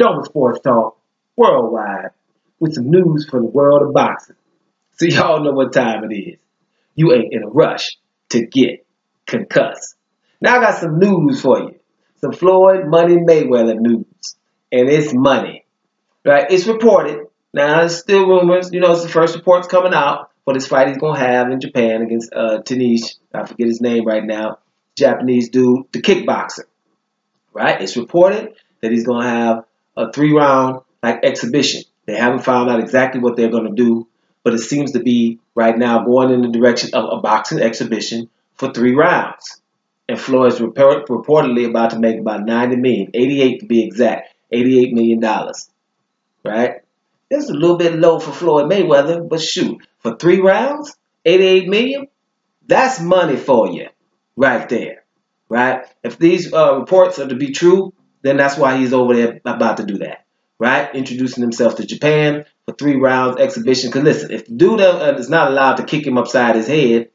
Doma Sports Talk worldwide with some news from the world of boxing. So y'all know what time it is. You ain't in a rush to get concussed. Now I got some news for you. Some Floyd Money Mayweather news. And it's money. Right? It's reported. Now it's still rumors. You know, it's the first reports coming out for this fight he's gonna have in Japan against uh Tanish. I forget his name right now. Japanese dude, the kickboxer. Right? It's reported that he's gonna have a three round like exhibition. They haven't found out exactly what they're gonna do, but it seems to be right now going in the direction of a boxing exhibition for three rounds. And Floyd's report, reportedly about to make about 90 million, 88 to be exact, 88 million dollars. Right? It's a little bit low for Floyd Mayweather, but shoot, for three rounds, 88 million, that's money for you right there. Right? If these uh, reports are to be true, then that's why he's over there about to do that. Right? Introducing himself to Japan for three rounds exhibition. Because listen, if the dude uh, is not allowed to kick him upside his head,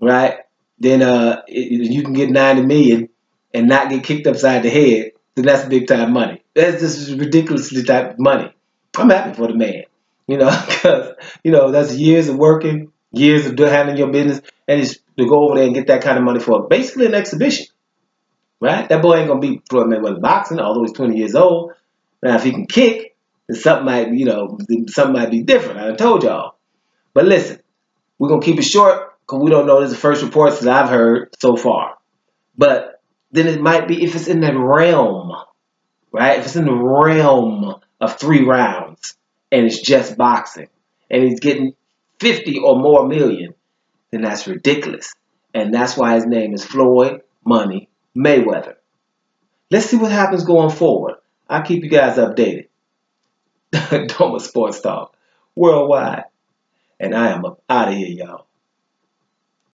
right, then uh, it, you can get 90 million and not get kicked upside the head, then that's big time money. That's just ridiculously type money. I'm happy for the man, you know, because, you know, that's years of working, years of handling your business, and it's to go over there and get that kind of money for basically an exhibition, right? That boy ain't to be Floyd Mayweather boxing, although he's 20 years old. Now, if he can kick, then something might, you know, something might be different. I told y'all. But listen, we're to keep it short because we don't know. This is the first reports that I've heard so far. But then it might be if it's in the realm, right? If it's in the realm of three rounds and it's just boxing and he's getting 50 or more million, then that's ridiculous. And that's why his name is Floyd Money Mayweather. Let's see what happens going forward. I'll keep you guys updated. Doma Sports Talk worldwide. And I am out of here, y'all.